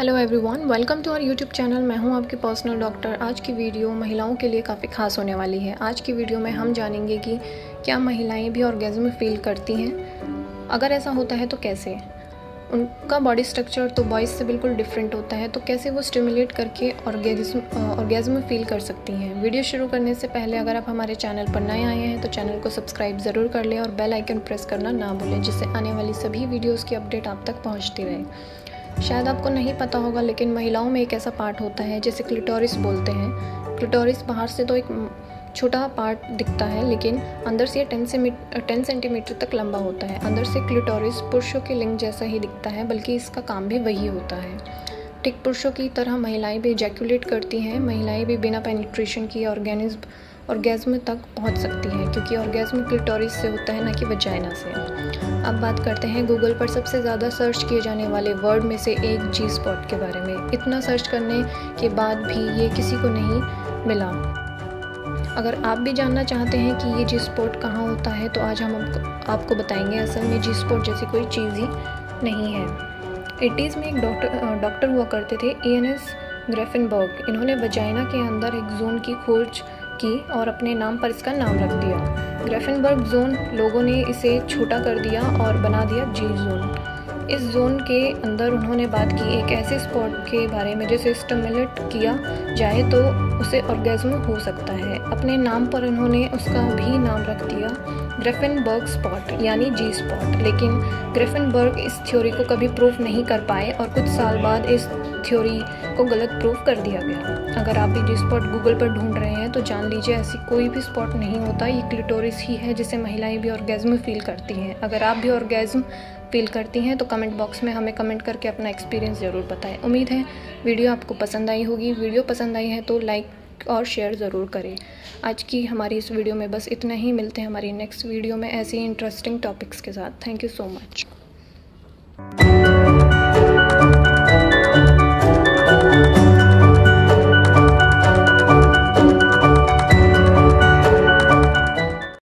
Everyone welcome to our YouTube channel मैं हूँ आपकी पर्सनल डॉक्टर आज की वीडियो महिलाओं के लिए काफ़ी खास होने वाली है। आज की वीडियो में हम जानेंगे कि क्या महिलाएँ भी ऑर्गेज़म फील करती हैं। अगर ऐसा होता है तो कैसे? उनका बॉडी स्ट्रक्चर तो बॉयज़ से बिल्कुल डिफरेंट होता है तो कैसे वो स्टिमुलेट करके ऑर्गेज़म ऑर्गेज़म फील कर सकती हैं? वीडियो शुरू करने से पहले अगर आप हमारे चैनल पर नए आए हैं तो चैनल को सब्सक्राइब ज़रूर कर लें और बेल आइकन प्रेस करना ना भूलें, जिससे आने वाली सभी वीडियोज़ की अपडेट आप तक पहुँचती रहे। शायद आपको नहीं पता होगा, लेकिन महिलाओं में एक ऐसा पार्ट होता है जिसे क्लिटोरिस बोलते हैं। क्लिटोरिस बाहर से तो एक छोटा पार्ट दिखता है, लेकिन अंदर से टेन से टेन सेंटीमीटर तक लंबा होता है। अंदर से क्लिटोरिस पुरुषों के लिंग जैसा ही दिखता है, बल्कि इसका काम भी वही होता है। ठीक पुरुषों की तरह महिलाएँ भी जैकुलेट करती हैं। महिलाएँ भी बिना पेनिट्रेशन किए ऑर्गेनिज्म ऑर्गेज्म तक पहुँच सकती हैं, क्योंकि ऑर्गेज्म क्लिटोरिस से होता है, ना कि वजाइना से। अब बात करते हैं गूगल पर। सबसे ज़्यादा सर्च किए जाने वाले वर्ड में से एक जी स्पॉट के बारे में। इतना सर्च करने के बाद भी ये किसी को नहीं मिला। अगर आप भी जानना चाहते हैं कि ये जी स्पॉट कहाँ होता है तो आज हम आपको बताएँगे। असल में जी स्पॉट जैसी कोई चीज़ ही नहीं है। एटीज़ में एक डॉक्टर डॉक्टर हुआ करते थे ए एन एस ग्रेफिनबर्ग इन्होंने वजाइना के अंदर एक जोन की खोज की और अपने नाम पर इसका नाम रख दिया। ग्रेफिनबर्ग जोन लोगों ने इसे छोटा कर दिया और बना दिया जी जोन इस जोन के अंदर उन्होंने बात की, एक ऐसे स्पॉट के बारे में जिसे स्टमुलेट किया जाए तो उसे ऑर्गेज़म हो सकता है। अपने नाम पर उन्होंने उसका भी नाम रख दिया ग्रेफिनबर्ग स्पॉट यानी जी स्पॉट लेकिन ग्रेफिनबर्ग इस थ्योरी को कभी प्रूफ नहीं कर पाए और कुछ साल बाद इस थ्योरी को गलत प्रूफ कर दिया गया। अगर आप भी जी स्पॉट गूगल पर ढूंढ रहे हैं तो जान लीजिए, ऐसी कोई भी स्पॉट नहीं होता। ये क्लिटोरिस ही है जिसे महिलाएँ भी ऑर्गेज़म फील करती हैं। अगर आप भी ऑर्गेज़म फील करती हैं तो कमेंट बॉक्स में हमें कमेंट करके अपना एक्सपीरियंस ज़रूर बताएँ। उम्मीद है वीडियो आपको पसंद आई होगी। वीडियो पसंद आई है तो लाइक और शेयर ज़रूर करें। आज की हमारी इस वीडियो में बस इतना ही। मिलते हैं हमारी नेक्स्ट वीडियो में ऐसे ही इंटरेस्टिंग टॉपिक्स के साथ। Thank you so much